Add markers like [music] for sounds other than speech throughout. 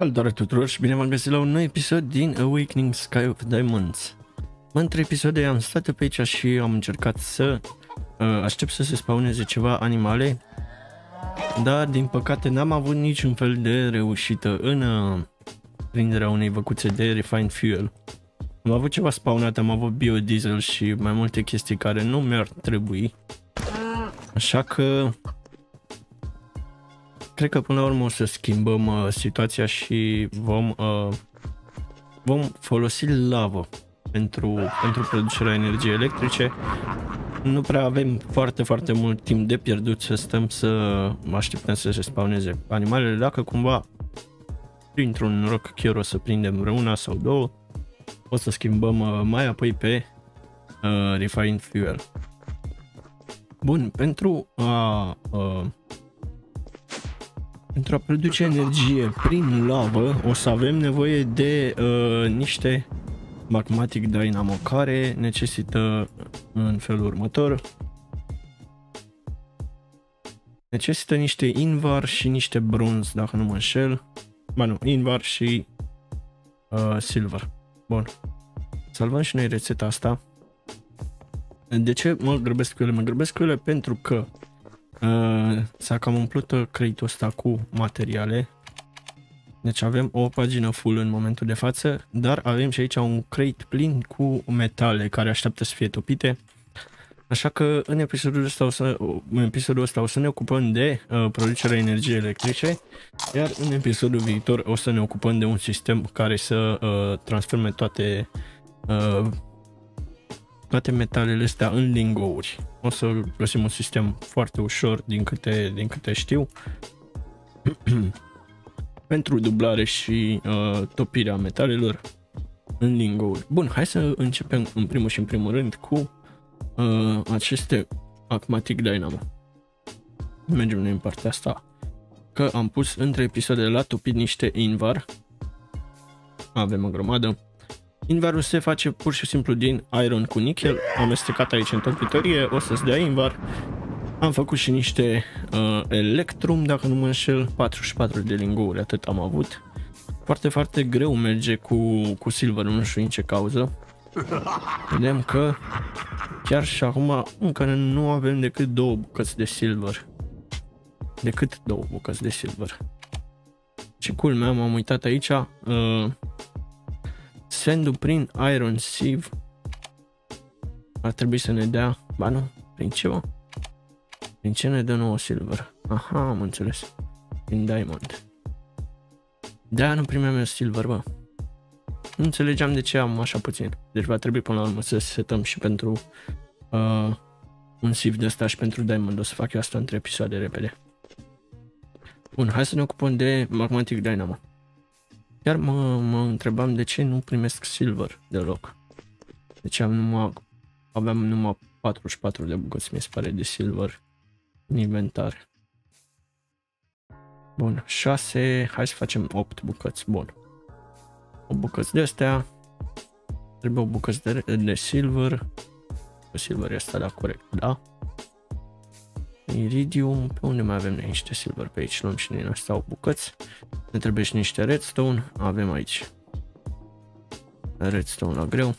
Salutare tuturor și bine v-am găsit la un nou episod din Awakening Sky of Diamonds. În trei episoade am stat pe aici și am încercat să uh, aștept să se spawneze ceva animale, dar din păcate n-am avut niciun fel de reușită în uh, prinderea unei văcuțe de refined fuel. Am avut ceva spawnat, am avut biodiesel și mai multe chestii care nu mi-ar trebui, așa că cred că până la urmă o să schimbăm uh, situația și vom, uh, vom folosi lavă pentru, pentru producerea energiei electrice. Nu prea avem foarte, foarte mult timp de pierdut să stăm să așteptăm să se spawneze animalele. Dacă cumva printr-un rock chiar o să prindem vreuna sau două, o să schimbăm uh, mai apoi pe uh, refined fuel. Bun, pentru a uh, pentru a produce energie prin lavă o să avem nevoie de uh, niște magmatic dynamo care necesită în felul următor necesită niște invar și niște bronz dacă nu mă înșel. Ba nu, invar și uh, silver. Bun. Salvăm și noi rețeta asta. De ce mă grăbesc cu ele? Mă grăbesc cu ele pentru că Uh, s-a cam umplut uh, crate ăsta cu materiale. Deci avem o pagină full în momentul de față, dar avem și aici un crate plin cu metale care așteaptă să fie topite. Așa că în episodul ăsta o să, în episodul ăsta o să ne ocupăm de uh, producerea energiei electrice, iar în episodul viitor o să ne ocupăm de un sistem care să uh, transforme toate uh, toate metalele astea în lingouri. O să găsim un sistem foarte ușor din câte, din câte știu [clears throat] pentru dublare și uh, topirea metalelor în lingouri. Bun, hai să începem în primul și în primul rând cu uh, aceste Acmatic Dynamo. Mergem noi în partea asta că am pus între episoade la topit niște invar. Avem o grămadă Invarul se face pur și simplu din iron cu nickel, amestecat aici în topitorie, o să-ți dea invar. Am făcut și niște uh, electrum, dacă nu mă înșel, 44 de lingouri, atât am avut. Foarte, foarte greu merge cu, cu silver, nu știu în ce cauză. Vedem că chiar și acum încă nu avem decât două bucăți de silver. Decât două bucăți de silver. Și culmea, m-am uitat aici, uh, Sendul prin Iron Sieve ar trebui să ne dea, ba nu, prin ce mă? Prin ce ne dă nouă silver? Aha, am înțeles. Prin Diamond. Da, nu primeam eu silver, bă. Nu înțelegeam de ce am așa puțin. Deci va trebui până la urmă să setăm și pentru uh, un sieve de asta și pentru Diamond. O să fac eu asta între episoade repede. Bun, hai să ne ocupăm de Magmatic Dynamo. Chiar mă, mă întrebam de ce nu primesc silver deloc. Deci am numai, aveam numai 44 de bucăți, mi se pare, de silver în inventar. Bun, 6, hai să facem 8 bucăți, bun. O bucăți de astea, trebuie o bucăți de, de silver, silver este da, corect, da? Iridium, pe unde mai avem niște silver pe aici, luăm și din astea bucăți. Ne trebuie și niște redstone, avem aici. Redstone la greu.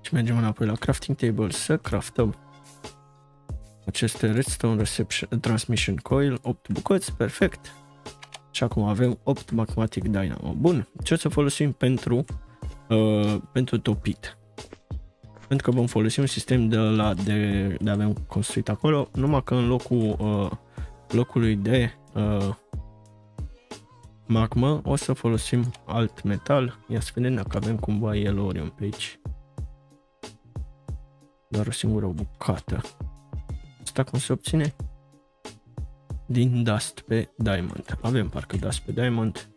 Și mergem înapoi la crafting table să craftăm aceste redstone reception, transmission coil, 8 bucăți, perfect. Și acum avem 8 magmatic dynamo. Bun, ce o să folosim pentru, uh, pentru topit? Pentru că vom folosi un sistem de, la, de, de avem construit acolo, numai că în locul uh, locului de uh, magma o să folosim alt metal. Ia să vedem dacă avem cumva yellorium pe aici. Doar o singură bucată. Asta cum se obține? Din dust pe diamond. Avem parcă dust pe diamond.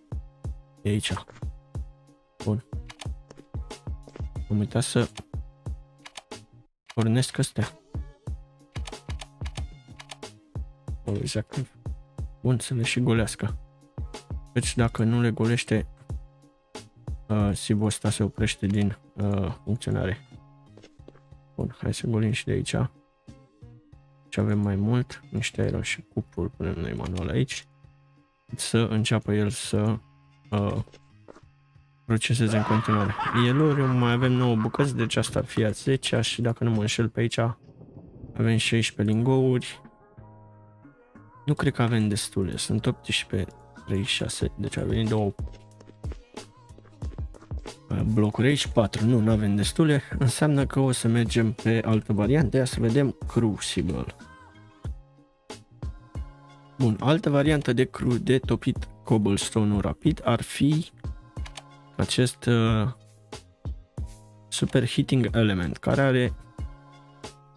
E aici. Bun. Am uitat să Pornesc astea. O, exact. Bun, să le și golească. Deci dacă nu le golește, uh, sibul ăsta se oprește din uh, funcționare. Bun, hai să golim și de aici. Și avem mai mult, niște aeron și cupul, punem noi manual aici. să înceapă el să uh, proceseze în continuare. Eluri, mai avem 9 bucăți, deci asta ar fi a 10 și dacă nu mă înșel pe aici avem 16 lingouri. Nu cred că avem destule, sunt 18, 36, deci a venit două blocuri aici, 4, nu, nu avem destule, înseamnă că o să mergem pe altă variantă, ia să vedem Crucible. Bun, altă variantă de cru de topit cobblestone rapid ar fi acest uh, super heating element care are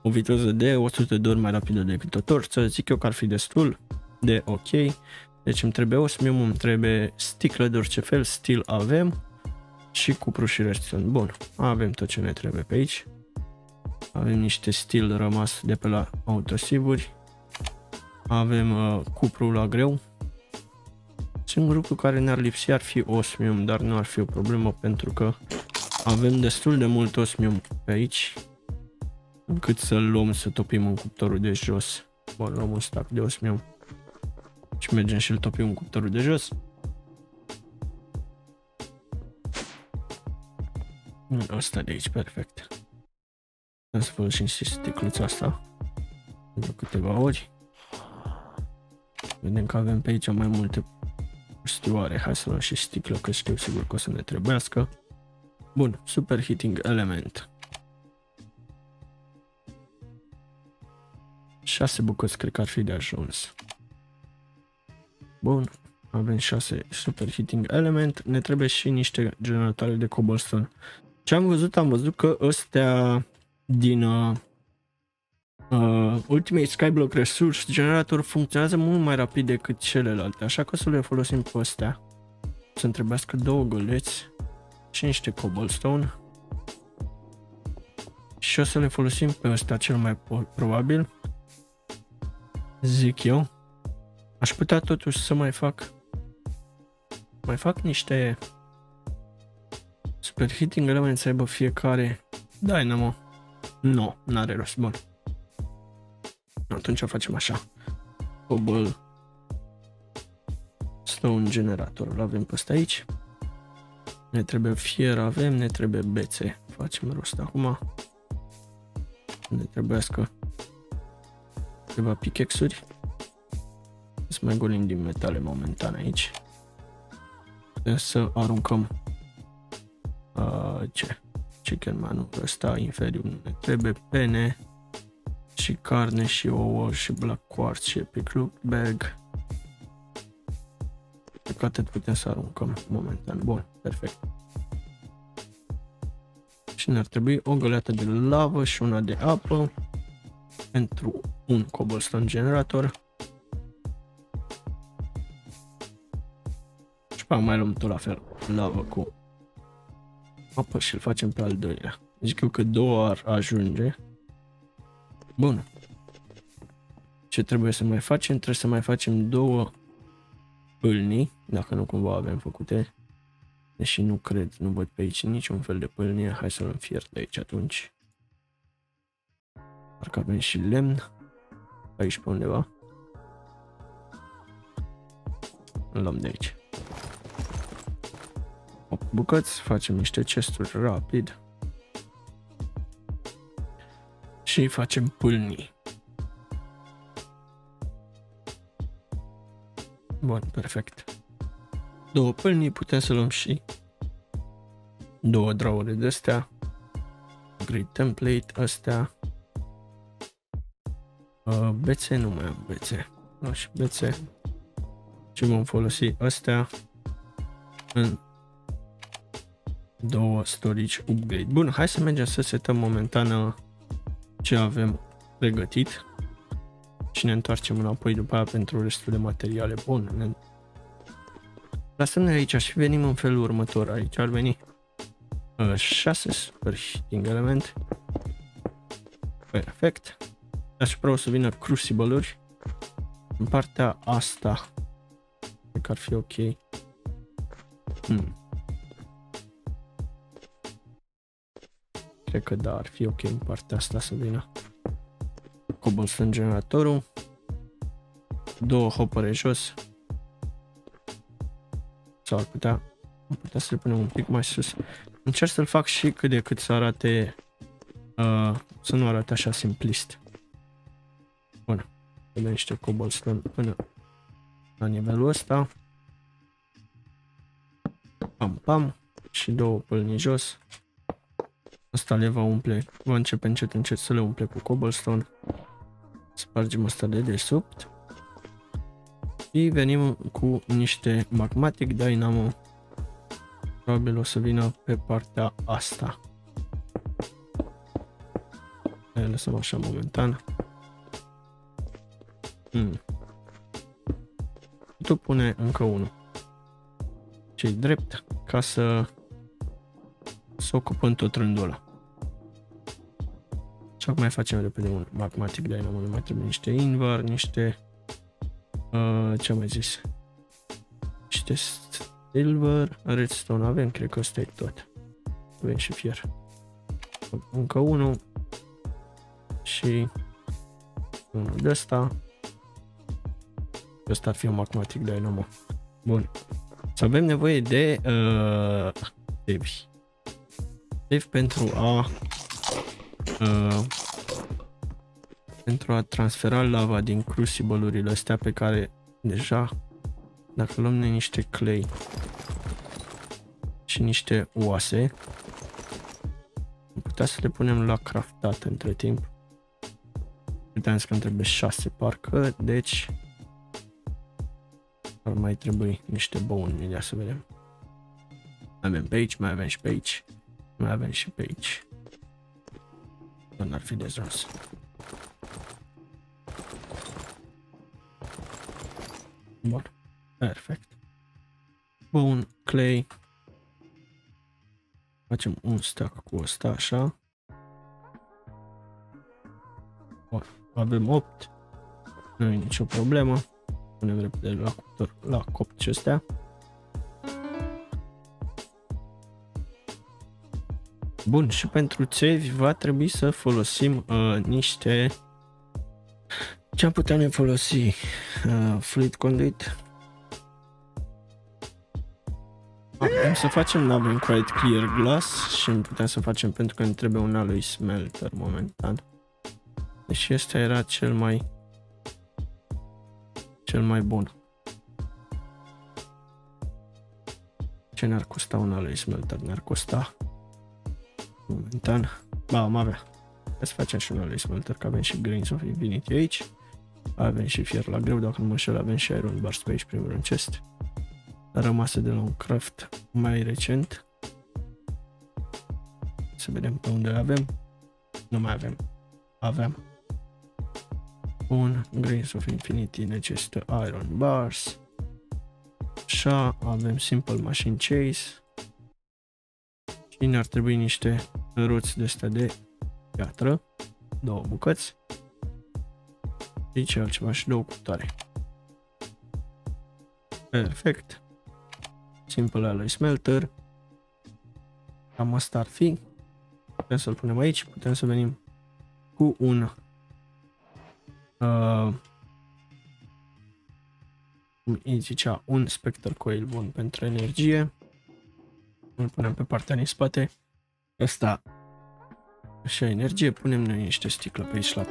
o viteză de 100 de ori mai rapidă decât o torță, zic eu că ar fi destul de ok. Deci îmi trebuie osmium, îmi trebuie sticlă de orice fel, stil avem și cupru și redstone. Bun, avem tot ce ne trebuie pe aici. Avem niște stil rămas de pe la autosivuri. Avem uh, cupru la greu. Singurul lucru care ne-ar lipsi ar fi osmium, dar nu ar fi o problemă pentru că avem destul de mult osmium pe aici încât să-l luăm să topim în cuptorul de jos. Bun, luăm un stack de osmium și mergem și-l topim în cuptorul de jos. Asta de aici, perfect. Să folosim și sticluța asta de câteva ori. Vedem că avem pe aici mai multe stioare. Hai să luăm și sticlă, că știu sigur că o să ne trebuiască. Bun, super heating element. 6 bucăți cred că ar fi de ajuns. Bun, avem 6 super heating element, ne trebuie și niște generatoare de cobblestone. Ce am văzut, am văzut că ăstea din uh, uh, Ultimate Skyblock Resource Generator funcționează mult mai rapid decât celelalte, așa că o să le folosim pe astea. Să întrebească două goleți și niște cobblestone. Și o să le folosim pe ăsta cel mai probabil zic eu. Aș putea totuși să mai fac mai fac niște super hitting element să aibă fiecare dynamo. Nu, n-are rost, bun. Atunci o facem așa. Cobble Stone generator, îl avem pe ăsta aici. Ne trebuie fier, avem, ne trebuie bețe. Facem rost acum. Ne trebuiască câteva pickaxe-uri. Să mai golim din metale momentan aici. Putem să aruncăm uh, ce? Chicken man ăsta inferior nu ne trebuie pene și carne și ouă și black quartz și epic look bag. Cred că atât putem să aruncăm momentan. Bun, perfect. Și ne-ar trebui o găleată de lavă și una de apă pentru un cobblestone generator. Și pe mai luăm tot la fel lavă cu apă și îl facem pe al doilea. Zic eu că două ar ajunge. Bun. Ce trebuie să mai facem? Trebuie să mai facem două pâlnii, dacă nu cumva avem făcute. Deși nu cred, nu văd pe aici niciun fel de pâlnie. Hai să-l înfiert de aici atunci. Parcă avem și lemn. Aici pe undeva. Îl luăm de aici. 8 bucăți, facem niște chesturi rapid. Și facem pâlnii. Bun, perfect. Două pâlnii, putem să luăm și două drauri de astea. Great template, astea. Uh, bețe, nu mai am bețe. Nu și bețe. Și vom folosi astea în două storage upgrade. Bun, hai să mergem să setăm momentan uh, ce avem pregătit și ne întoarcem înapoi după aia pentru restul de materiale. Bun, ne... Lăsăm-ne aici și venim în felul următor. Aici ar veni uh, 6 super heating element. Perfect. Asupra o să vină crucible-uri. În partea asta. Cred că ar fi ok. Hmm. Cred că da, ar fi ok în partea asta să vină. Cobblestone generatorul. Două hopere jos. Sau ar putea, ar putea să le punem un pic mai sus. Încerc să-l fac și cât de cât să arate, uh, să nu arate așa simplist. Bun, vedem niște cobblestone până la nivelul ăsta. Pam, pam. Și două pâlni jos. Asta le va umple, va începe încet încet să le umple cu cobblestone. Spargem asta de desubt. Și venim cu niște magmatic dynamo. Probabil o să vină pe partea asta. Le lăsăm așa momentan. Hmm. Tu pune încă unul. Cei drept ca să să ocupăm tot rândul ăla. Și acum mai facem repede un magmatic dynamo, nu mai trebuie niște invar, niște uh, ce am mai zis? Niște silver, redstone avem, cred că ăsta e tot. Avem și fier. Încă unul și unul de ăsta. Ăsta ar fi un magmatic dynamo. Bun. Să avem nevoie de uh, devi. Dev pentru a uh, pentru a transfera lava din crucible-urile astea pe care deja dacă luăm niște clay și niște oase am putea să le punem la craftat între timp Puteam că îmi trebuie 6 parcă, deci ar mai trebui niște bone imediat să vedem. Mai avem pe aici, mai avem și pe aici, mai avem și pe aici. Nu ar fi dezros. Bun, perfect. Bun, clay. Facem un stack cu ăsta așa. Bun, avem 8. Nu e nicio problemă. Punem repede la cuptor, la copt ce astea. Bun, și pentru țevi va trebui să folosim uh, niște... Ce am putea ne folosi? Uh, fluid conduit. Putem să facem, nu avem quite clear glass și putem să facem pentru că ne trebuie un alloy smelter momentan. Deci ăsta era cel mai cel mai bun. Ce ne-ar costa un alloy smelter? Ne-ar costa momentan. Ba, am avea. Să facem și un alloy smelter, că avem și Grains of Infinity aici. Avem și fier la greu, dacă nu mă înșel, avem și Iron Bars pe aici, primul în chest. A rămase de la un craft mai recent. Să vedem pe unde le avem. Nu mai avem. Aveam. Un Grains of Infinity necesită Iron Bars. Așa, avem Simple Machine Chase. Și ne-ar trebui niște roți de astea de piatră. Două bucăți. Și ce altceva și două cuptoare. Perfect. Simple Alloy Smelter. Cam asta ar fi. Putem să-l punem aici. Putem să venim cu un uh, cum îi zicea, un Spectre Coil bun pentru energie. Îl punem pe partea din spate. Asta așa energie, punem noi niște sticlă pe aici la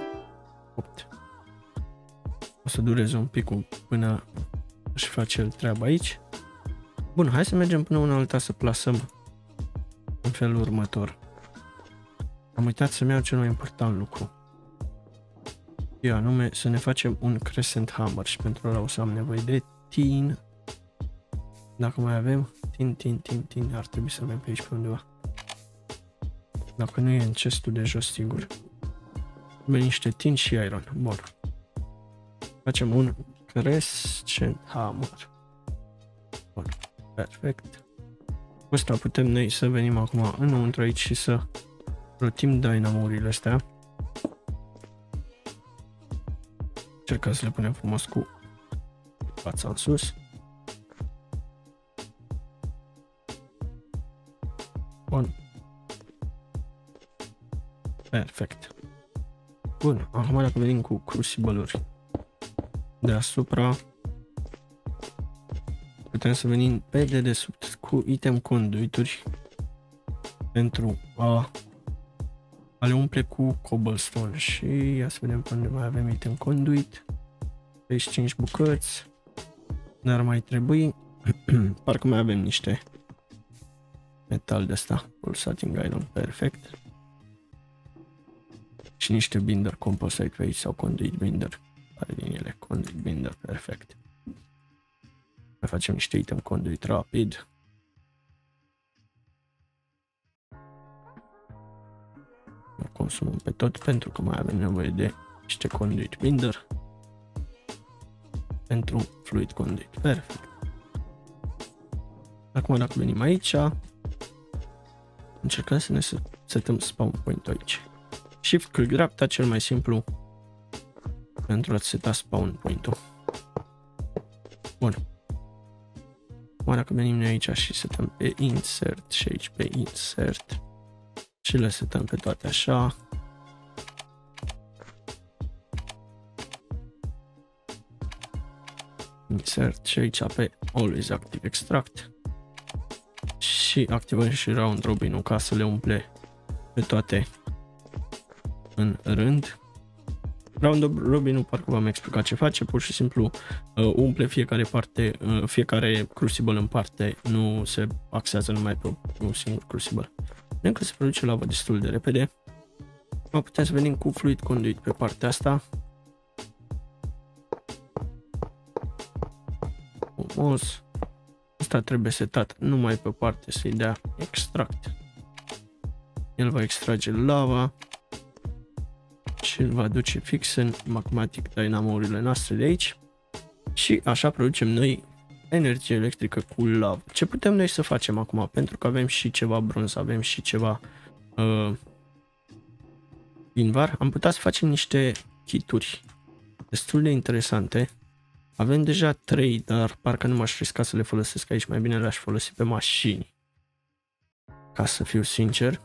8. O să dureze un pic până își face el treaba aici. Bun, hai să mergem până una alta să plasăm în felul următor. Am uitat să-mi iau cel mai important lucru. E anume să ne facem un crescent hammer și pentru ăla o să am nevoie de tin. Dacă mai avem tin, tin, tin, tin, ar trebui să avem pe aici pe undeva. Dacă nu e în chestul de jos, sigur. Avem niște tin și iron. Bun. Facem un crescent hammer. Bun. Perfect. Cu asta putem noi să venim acum înăuntru aici și să rotim dynamo-urile astea. Încercăm să le punem frumos cu fața în sus. Perfect. Bun, acum dacă venim cu crucible-uri deasupra, putem să venim pe dedesubt cu item conduituri pentru a, a le umple cu cobblestone și ia să vedem pe unde mai avem item conduit. 35 bucăți n-ar mai trebui. [clears throat] Parcă mai avem niște metal de asta pulsating iron. Perfect și niște binder composite pe aici sau conduit binder care din ele conduit binder perfect. Mai facem niște item conduit rapid. Nu consumăm pe tot pentru că mai avem nevoie de niște conduit binder. Pentru fluid conduit perfect. Acum dacă venim aici încercăm să ne setăm spawn point aici shift click dreapta cel mai simplu pentru a seta spawn point-ul bun Acum dacă venim noi aici și setăm pe insert și aici pe insert și le setăm pe toate așa. Insert și aici pe always active extract. Și activăm și round robin ca să le umple pe toate în rând. Round Robin nu parcă v-am explicat ce face, pur și simplu uh, umple fiecare parte, uh, fiecare crucible în parte, nu se axează numai pe un singur crucible. Vedem că se produce lava destul de repede. Acum putem să venim cu fluid conduit pe partea asta. Frumos. Asta trebuie setat numai pe parte să-i dea extract. El va extrage lava și îl va duce fix în magmatic dynamo-urile noastre de aici și așa producem noi energie electrică cu lavă. Ce putem noi să facem acum? Pentru că avem și ceva bronz, avem și ceva uh, invar, am putea să facem niște kituri destul de interesante. Avem deja 3, dar parcă nu m-aș risca să le folosesc aici, mai bine le-aș folosi pe mașini. Ca să fiu sincer.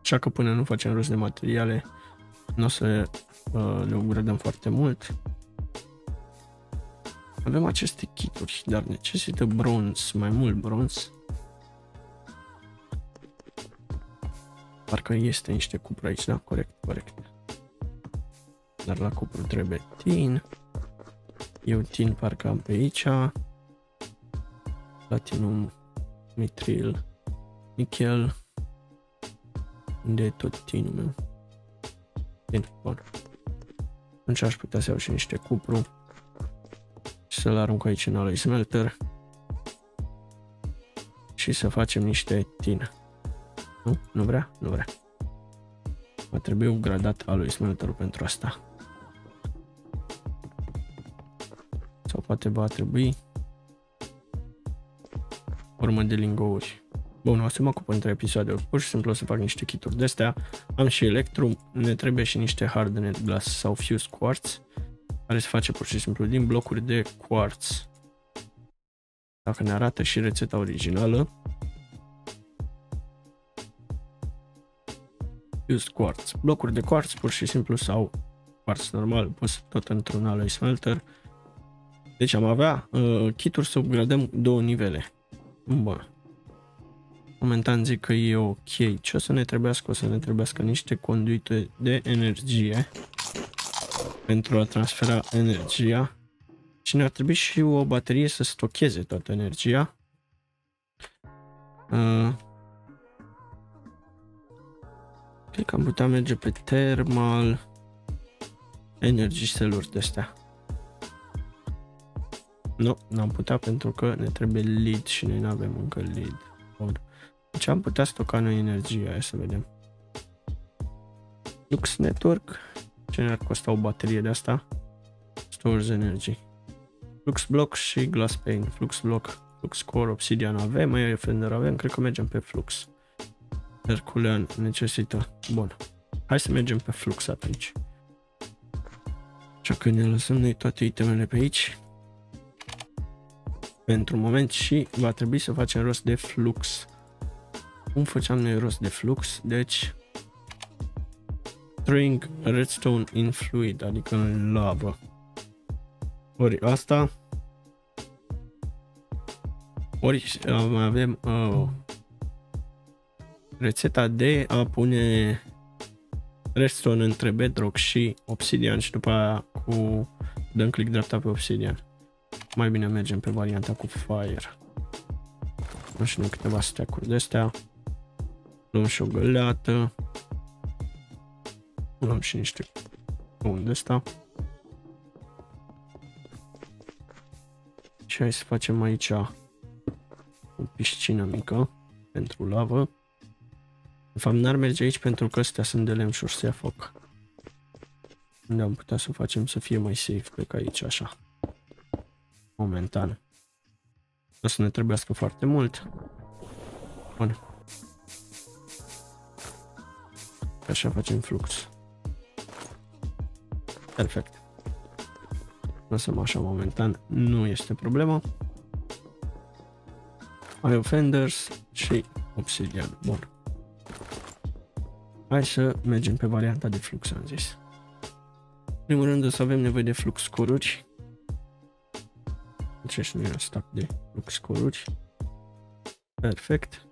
Așa că până nu facem rost de materiale, nu o să uh, le upgradăm foarte mult. Avem aceste kituri, dar necesită bronz, mai mult bronz. Parcă este niște cupru aici, da? Corect, corect. Dar la cupru trebuie tin. Eu tin parcă am pe aici. Platinum, mitril, nichel. Unde e tot tinul meu? Bine, bun. Atunci aș putea să iau și niște cupru și să-l arunc aici în alui smelter și să facem niște tin. Nu? Nu vrea? Nu vrea. Va trebui upgradat alui smelter pentru asta. Sau poate va trebui urmă de lingouri. Bun, o să mă ocup între episoade, pur și simplu o să fac niște kituri de astea. Am și Electrum, ne trebuie și niște Hardened Glass sau Fused Quartz, care se face pur și simplu din blocuri de quartz. Dacă ne arată și rețeta originală. Fused Quartz, blocuri de quartz pur și simplu sau quartz normal pus tot într-un alloy smelter. Deci am avea uh, kituri să upgradăm două nivele. Bun. Momentan zic că e ok. Ce o să ne trebuiască? O să ne trebuiască niște conduite de energie pentru a transfera energia și ne-ar trebui și o baterie să stocheze toată energia. Uh, cred că am putea merge pe thermal energy cell-uri de astea. Nu, n-am putea pentru că ne trebuie lead și noi nu avem încă lead. Bun. Ce am putea stoca noi energia? Hai să vedem. Lux Network. Ce ne-ar costa o baterie de asta? Stores Energy. Flux Block și Glass Pane. Flux Block, Flux Core, Obsidian avem, mai Fender avem, cred că mergem pe Flux. Herculean necesită. Bun. Hai să mergem pe Flux atunci. Așa că ne lăsăm noi toate itemele pe aici. Pentru moment și va trebui să facem rost de Flux cum făceam noi rost de flux, deci throwing redstone in fluid, adică în lavă. Ori asta ori uh, avem uh, rețeta de a pune redstone între bedrock și obsidian și după aia cu dăm click dreapta pe obsidian. Mai bine mergem pe varianta cu fire. Nu știu, câteva stack-uri de astea. Luăm și o găleată. Luăm și niște un de asta. Și hai să facem aici o piscină mică pentru lavă. De fapt, n-ar merge aici pentru că astea sunt de lemn și o să ia foc. Unde am putea să facem să fie mai safe pe ca aici, așa. Momentan. O să ne trebuiască foarte mult. Bun. Așa facem flux. Perfect. Lăsăm așa momentan, nu este problemă. Ai offenders și obsidian. Bun. Hai să mergem pe varianta de flux, am zis. În primul rând o să avem nevoie de flux coruri. Deci nu e stack de flux coruri. Perfect.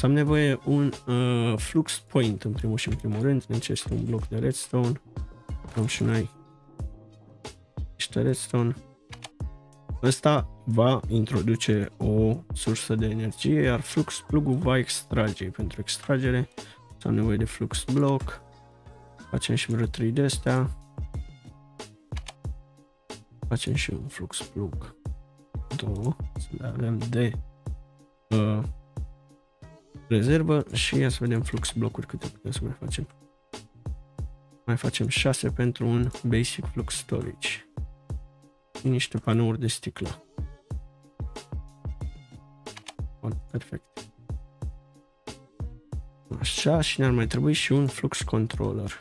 Să am nevoie un uh, flux point în primul și în primul rând. Deci este un bloc de redstone. Am și noi niște redstone. Ăsta va introduce o sursă de energie, iar flux plugul va extrage. Pentru extragere să am nevoie de flux block. Facem și vreo 3 de astea. Facem și un flux plug. Două. Să le avem de uh, rezervă și ia să vedem flux blocuri câte putem să mai facem. Mai facem 6 pentru un basic flux storage. Niște panouri de sticlă. Bun, perfect. Așa, și ne-ar mai trebui și un flux controller.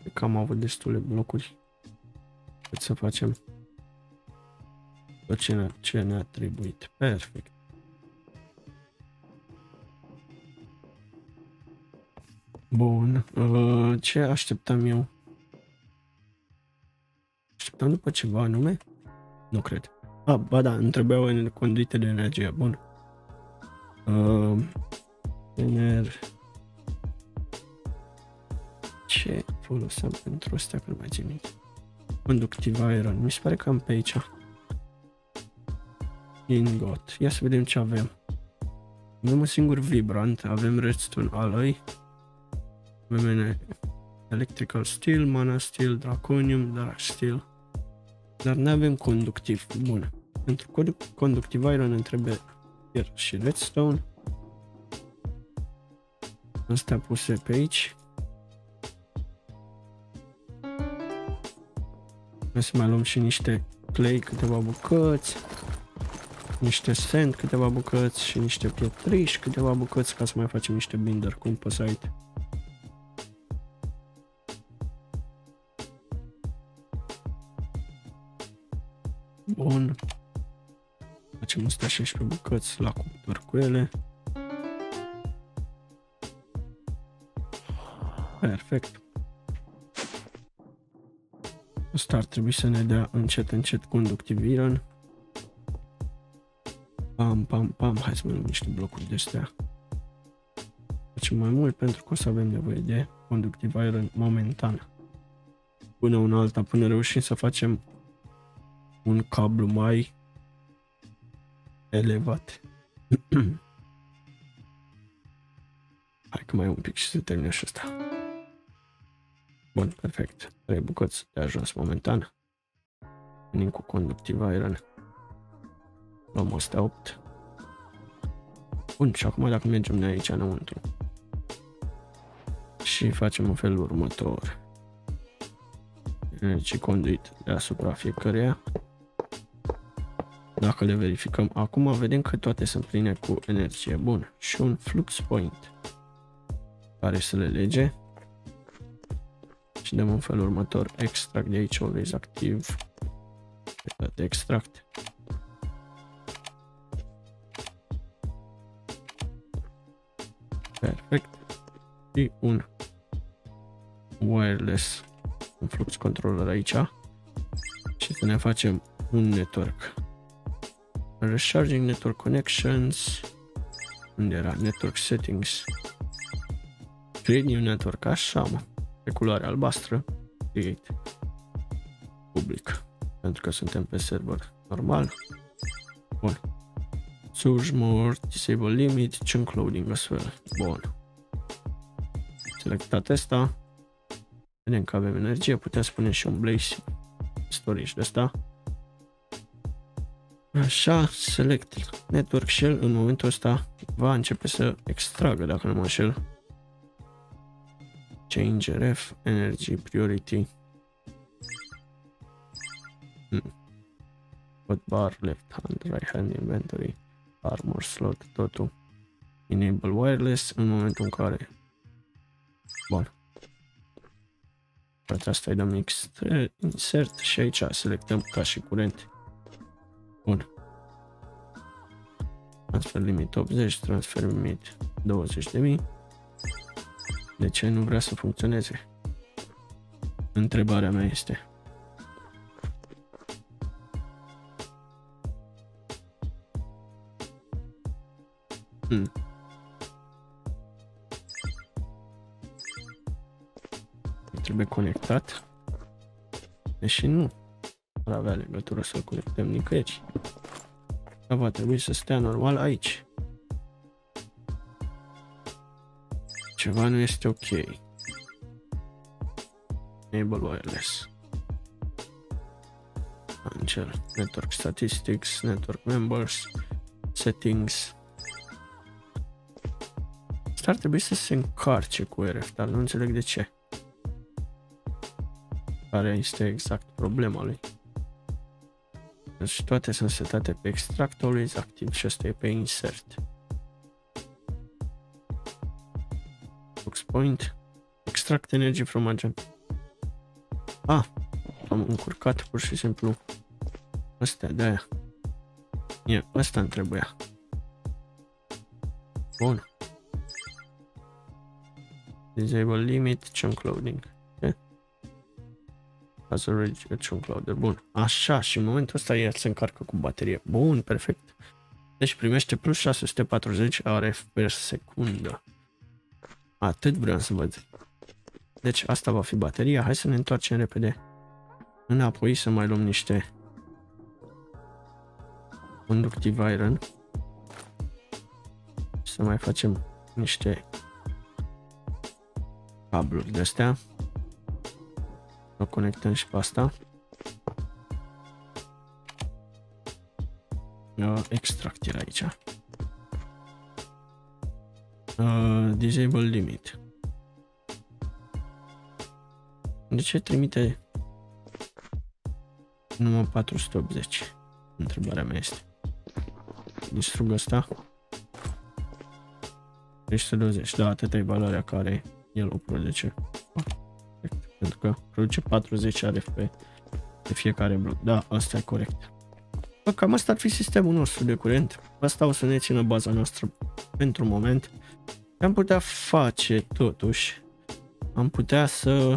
Cred că am avut destule blocuri. Cât să facem tot ce ne-a ce ne trebuit. Perfect. Bun. Uh, ce așteptam eu? Așteptam după ceva anume? Nu cred. Ah, ba da, îmi trebuiau conduite de energie. Bun. Uh, ener... Ce foloseam pentru asta că nu mai țin Conductiv iron. Mi se pare că am pe aici. Ingot. Ia să vedem ce avem. Avem un singur vibrant, avem redstone alloy, avem electrical steel, mana steel, draconium, dark steel, dar nu avem conductiv. Bun. Pentru conductiv iron ne trebuie fier și redstone. Astea puse pe aici. Hai să mai luăm și niște clay, câteva bucăți niște sand, câteva bucăți și niște pietriși, câteva bucăți ca să mai facem niște binder cum pe site. Bun. Facem 116 bucăți la cuptor cu ele. Perfect. Asta ar trebui să ne dea încet încet conductiv iron. Pam, pam, pam. Hai să luăm niște blocuri de astea. Facem mai mult pentru că o să avem nevoie de conductiv iron momentan. Până una alta, până reușim să facem un cablu mai elevat. [clears throat] Hai că mai un pic și să termină și asta. Bun, perfect. Trei bucăți de ajuns momentan. Venim cu conductiv iron. Luăm astea 8. Bun, și acum dacă mergem de aici înăuntru și facem în felul următor. Energy conduit deasupra fiecăreia. Dacă le verificăm acum, vedem că toate sunt pline cu energie. Bun, și un flux point care să le lege. Și dăm în felul următor, extract de aici, always activ, extract. Perfect. Și un wireless, un flux controller aici. Și să ne facem un network. Recharging network connections. Unde era? Network settings. Create new network. Așa, mă. Pe culoare albastră. Create. Public. Pentru că suntem pe server normal. Bun. Surge more, disable limit, chunk loading astfel. Bun. Selectat asta. Vedem că avem energie, putem spune și un blaze storage de asta. Așa, select network shell, în momentul ăsta va începe să extragă, dacă nu mă înșel. Change ref, energy, priority. Hmm. bar, left hand, right hand, inventory, armor slot, totul. Enable wireless în momentul în care... Bun. Poate asta îi dăm insert și aici selectăm ca și curent. Bun. Transfer limit 80, transfer limit 20.000. De ce nu vrea să funcționeze? Întrebarea mea este. Hmm. Trebuie conectat. Deși nu ar avea legătură să-l conectăm nicăieri. Dar va trebui să stea normal aici. Ceva nu este ok. Enable wireless. Angel, network statistics, network members, settings. Asta ar trebui să se încarce cu RF, dar nu înțeleg de ce. Care este exact problema lui. Deci toate sunt setate pe extract always active și asta e pe insert. Box point. Extract energy from agent. Ah, am încurcat pur și simplu astea de aia. E, asta îmi trebuia. Bun. Disable limit chunk loading. Ați un cloud. Bun. Așa, și în momentul ăsta el se încarcă cu baterie. Bun, perfect. Deci primește plus 640 RF per secundă. Atât vreau să văd. Deci asta va fi bateria. Hai să ne întoarcem repede. Înapoi să mai luăm niște conductiv iron. Să mai facem niște cabluri de astea. O conectăm și pe asta. Uh, extract era aici. Uh, disable limit. De ce trimite numai 480? Întrebarea mea este. Distrug asta. 320, da, atâta e valoarea care el o produce pentru că produce 40 RFP de fiecare bloc. Da, asta e corect. Bă, cam asta ar fi sistemul nostru de curent. Asta o să ne țină baza noastră pentru moment. Am putea face totuși, am putea să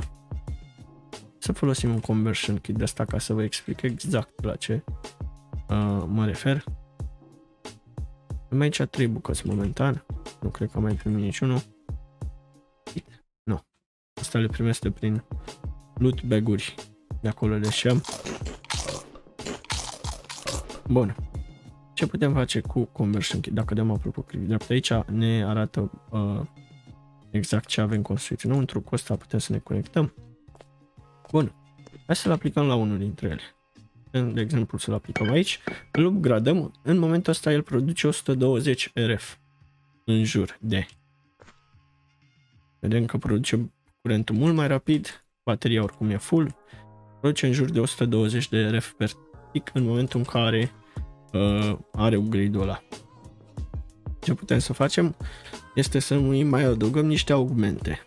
să folosim un conversion kit de asta ca să vă explic exact la ce uh, mă refer. Am aici trei bucăți momentan, nu cred că mai primit niciunul. Asta le primesc prin loot bag-uri. De acolo le șeam. Bun. Ce putem face cu conversion kit? Dacă dăm apropo click drept aici, ne arată uh, exact ce avem construit înăuntru. Cu asta putem să ne conectăm. Bun. Hai să-l aplicăm la unul dintre ele. De exemplu, să-l aplicăm aici. Îl upgradăm. În momentul ăsta el produce 120 RF în jur de. Vedem că produce curentul mult mai rapid, bateria oricum e full, produce în jur de 120 de RF per tick în momentul în care uh, are upgrade-ul ăla. Ce putem să facem este să mai adăugăm niște augmente.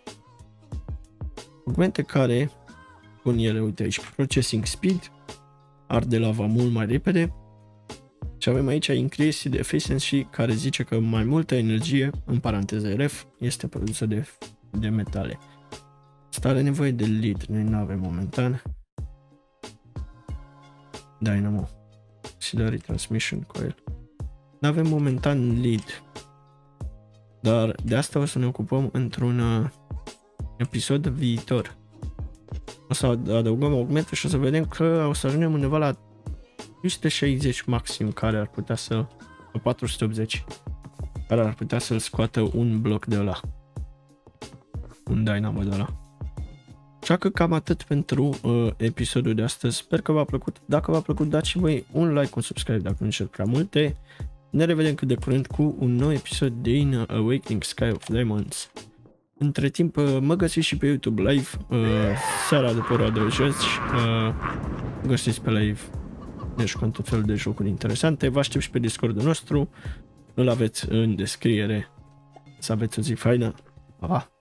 Augmente care, pun ele, uite aici, processing speed, arde lava mult mai repede și avem aici increase de efficiency care zice că mai multă energie, în paranteză RF, este produsă de, de metale. Asta are nevoie de lead, noi nu avem momentan. Dynamo. Auxiliary Transmission Coil. Nu avem momentan lead, dar de asta o să ne ocupăm într-un uh, episod viitor. O să adăugăm augmente și o să vedem că o să ajungem undeva la 360 maxim care ar putea să 480 care ar putea să-l scoată un bloc de ăla un dynamo de ăla Așa că cam atât pentru uh, episodul de astăzi. Sper că v-a plăcut. Dacă v-a plăcut, dați și voi un like, un subscribe dacă nu încerc prea multe. Ne revedem cât de curând cu un nou episod din Awakening Sky of Diamonds. Între timp, uh, mă găsiți și pe YouTube live, uh, seara după ora de jos, uh, găsiți pe live deci cu tot felul de jocuri interesante. Vă aștept și pe Discordul nostru, îl aveți în descriere. Să aveți o zi faină. Pa!